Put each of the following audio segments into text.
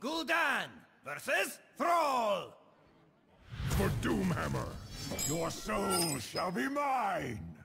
Gul'dan versus Thrall! For Doomhammer, your soul shall be mine!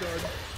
Done.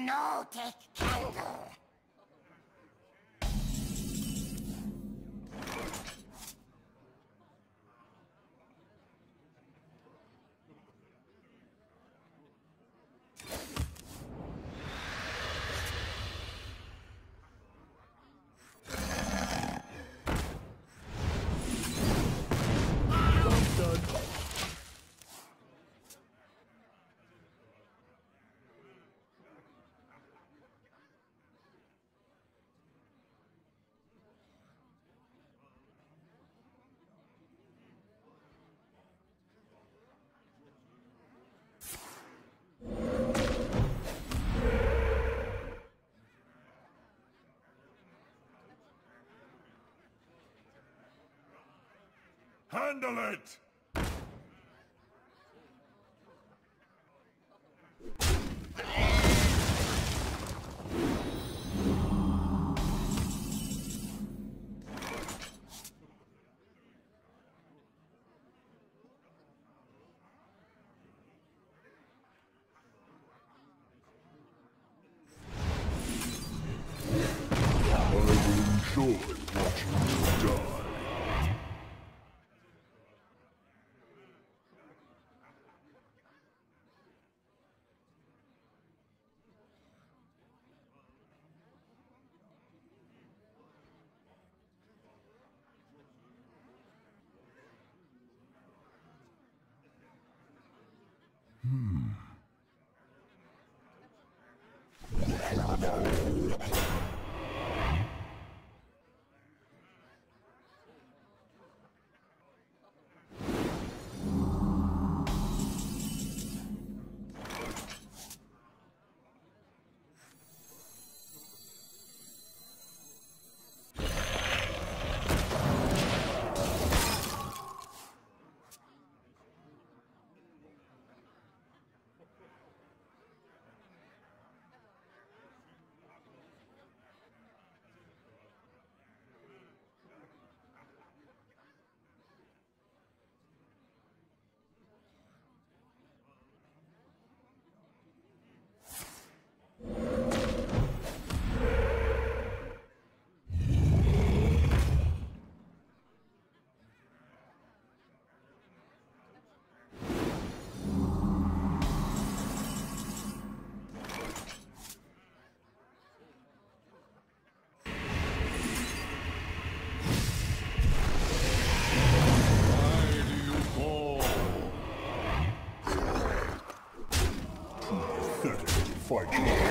Know, take candle. Handle it! fortune.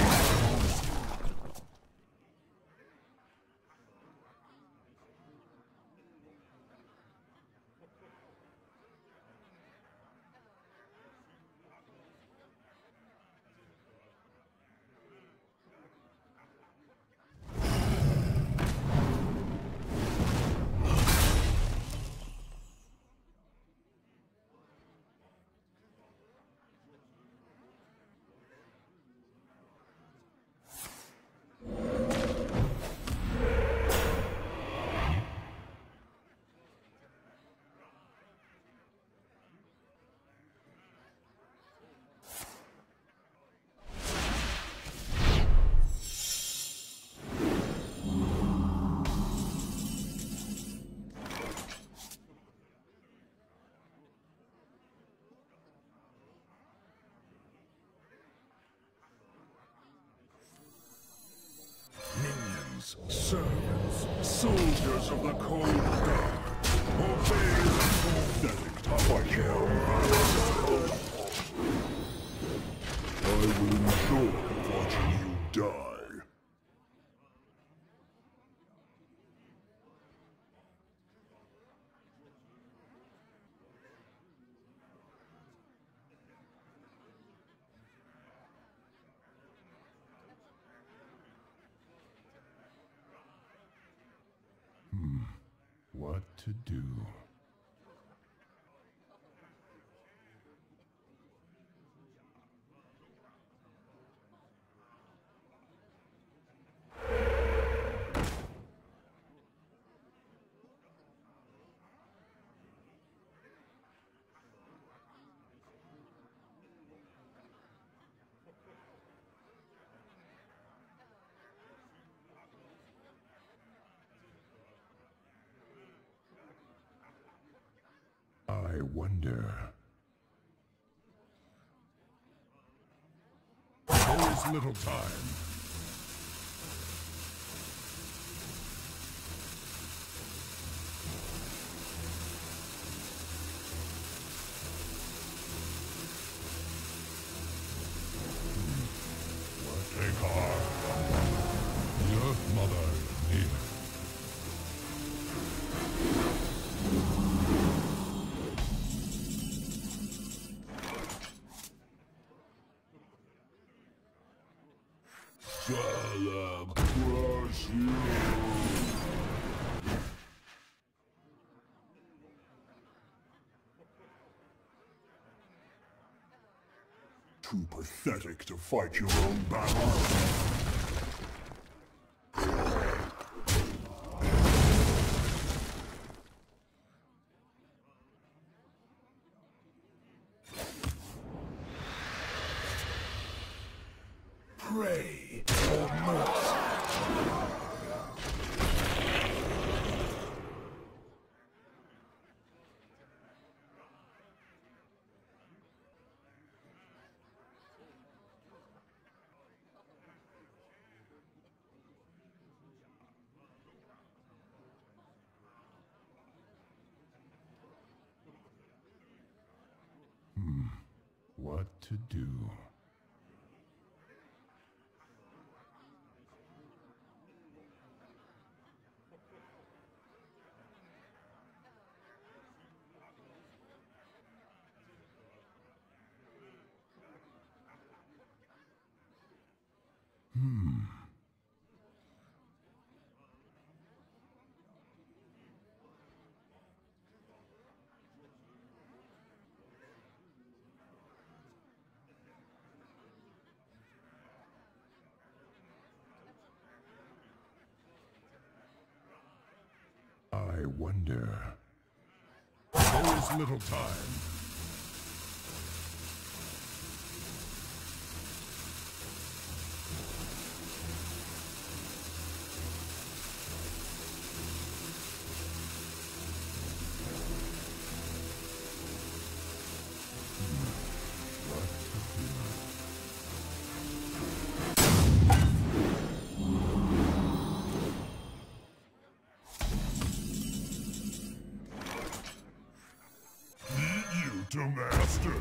Servants, soldiers of the Cold Guard, obey the Cold of Kill What to do? Wonder. There is little time. Crush you. Too pathetic to fight your own battle. Pray for mercy. What to do? Wonder. There is little time. to master.